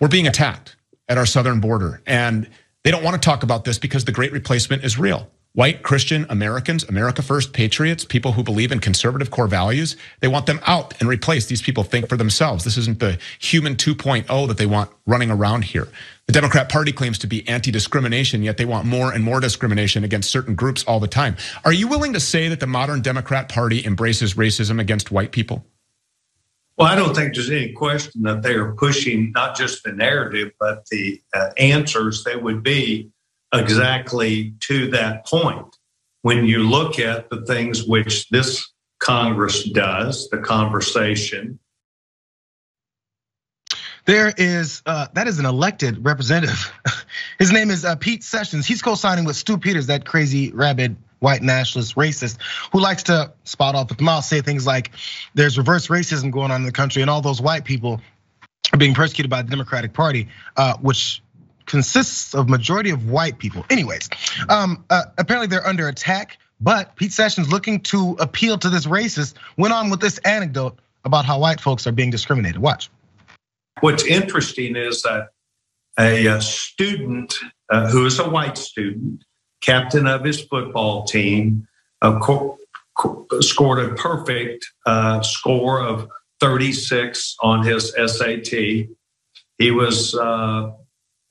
We're being attacked at our southern border. And they don't want to talk about this because the great replacement is real. White Christian Americans, America First patriots, people who believe in conservative core values, they want them out and replaced. These people think for themselves. This isn't the human 2.0 that they want running around here. The Democrat Party claims to be anti discrimination, yet they want more and more discrimination against certain groups all the time. Are you willing to say that the modern Democrat Party embraces racism against white people? Well, I don't think there's any question that they are pushing not just the narrative, but the uh, answers that would be exactly to that point. When you look at the things which this Congress does, the conversation. There is uh, that is an elected representative. His name is uh, Pete Sessions. He's co-signing with Stew Peters, that crazy rabid white nationalist racist who likes to spot off the mouth, say things like there's reverse racism going on in the country, and all those white people are being persecuted by the Democratic Party, uh, which consists of majority of white people. Anyways, um, uh, apparently they're under attack. But Pete Sessions, looking to appeal to this racist, went on with this anecdote about how white folks are being discriminated. Watch. What's interesting is that a student uh, who is a white student, captain of his football team, uh, scored a perfect uh, score of 36 on his SAT. He was uh,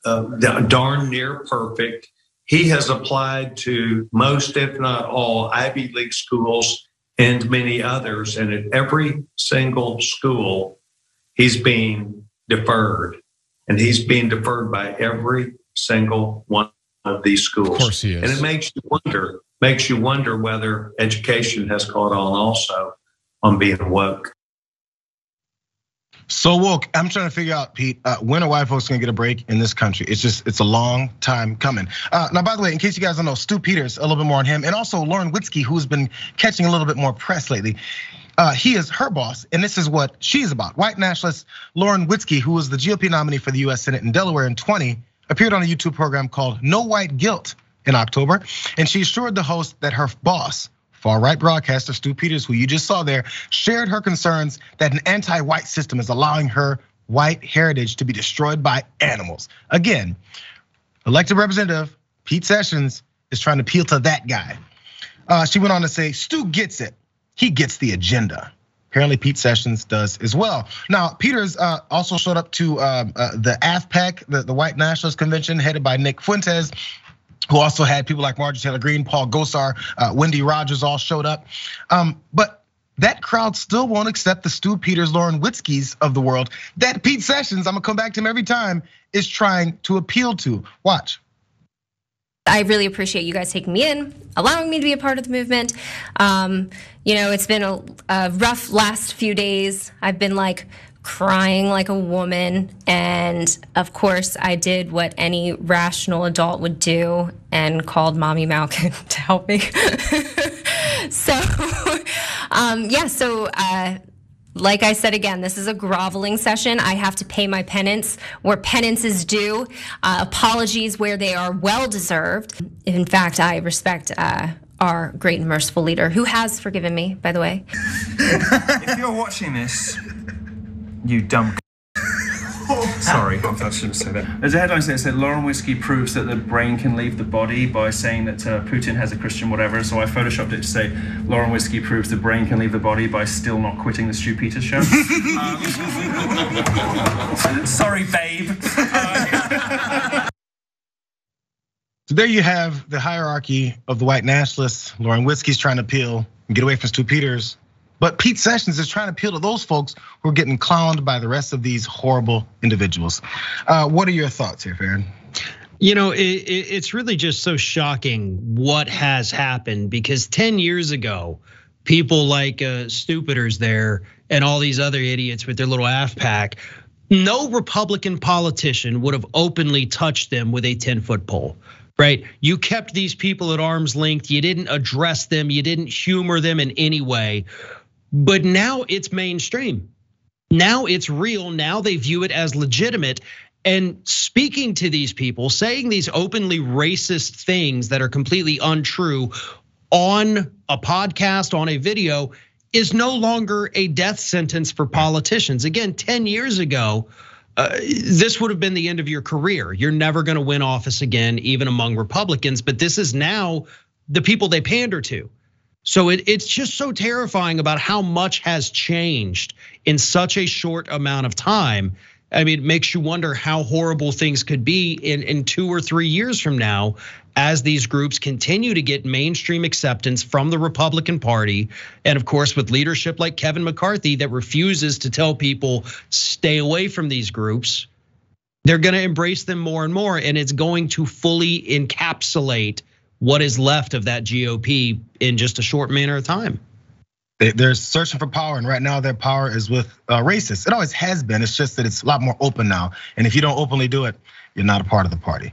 uh, darn near perfect. He has applied to most, if not all, Ivy League schools and many others. And at every single school, he's being deferred. And he's being deferred by every single one of these schools. Of course he is. And it makes you wonder, makes you wonder whether education has caught on also on being woke. So woke. I'm trying to figure out, Pete, uh, when are white folks gonna get a break in this country? It's just, it's a long time coming. Uh, now, by the way, in case you guys don't know, Stew Peters, a little bit more on him, and also Lauren Witzke, who's been catching a little bit more press lately. Uh, he is her boss, and this is what she's about. White nationalist Lauren Witzke, who was the GOP nominee for the US Senate in Delaware in 20, appeared on a YouTube program called No White Guilt in October, and she assured the host that her boss, Far right broadcaster Stew Peters, who you just saw there, shared her concerns that an anti white system is allowing her white heritage to be destroyed by animals. Again, elected representative Pete Sessions is trying to appeal to that guy. Uh, she went on to say, Stew gets it. He gets the agenda. Apparently, Pete Sessions does as well. Now, Peters uh, also showed up to um, uh, the AFPAC, the, the White Nationalist Convention, headed by Nick Fuentes, who also had people like Marjorie Taylor Greene, Paul Gosar, uh, Wendy Rogers all showed up. Um, but that crowd still won't accept the Stew Peters, Lauren Witzke's of the world that Pete Sessions, I'm gonna come back to him every time, is trying to appeal to. Watch. I really appreciate you guys taking me in, allowing me to be a part of the movement. Um, you know, it's been a, a rough last few days. I've been like crying like a woman. And of course, I did what any rational adult would do and called Mommy Malkin to help me. so, um, yeah, so. Uh, like I said again, this is a groveling session. I have to pay my penance where penance is due. Uh, apologies where they are well deserved. In fact, I respect uh, our great and merciful leader, who has forgiven me, by the way. if you're watching this, you dumb. Sorry, I shouldn't say that. There's a headline that said Lauren Witzke proves that the brain can leave the body by saying that uh, Putin has a Christian whatever. So I photoshopped it to say Lauren Witzke proves the brain can leave the body by still not quitting the Stew Peters show. um, sorry, babe. so there you have the hierarchy of the white nationalists. Lauren Witzke's trying to peel and get away from Stew Peters. But Pete Sessions is trying to appeal to those folks who are getting clowned by the rest of these horrible individuals. Uh, what are your thoughts here, Farron? You know, it's really just so shocking what has happened because 10 years ago, people like uh, Stupiders there and all these other idiots with their little AFPAC, no Republican politician would have openly touched them with a 10 foot pole right? You kept these people at arm's length. You didn't address them. You didn't humor them in any way. But now it's mainstream. Now it's real. Now they view it as legitimate. And speaking to these people, saying these openly racist things that are completely untrue on a podcast, on a video, is no longer a death sentence for politicians. Again, 10 years ago, uh, this would have been the end of your career. You're never going to win office again, even among Republicans. But this is now the people they pander to. So it, it's just so terrifying about how much has changed in such a short amount of time. I mean, it makes you wonder how horrible things could be in, in two or three years from now as these groups continue to get mainstream acceptance from the Republican Party. And of course, with leadership like Kevin McCarthy that refuses to tell people stay away from these groups, they're going to embrace them more and more. And it's going to fully encapsulate what is left of that GOP in just a short manner of time. They're searching for power, and right now their power is with uh, racists. It always has been. It's just that it's a lot more open now. And if you don't openly do it, you're not a part of the party.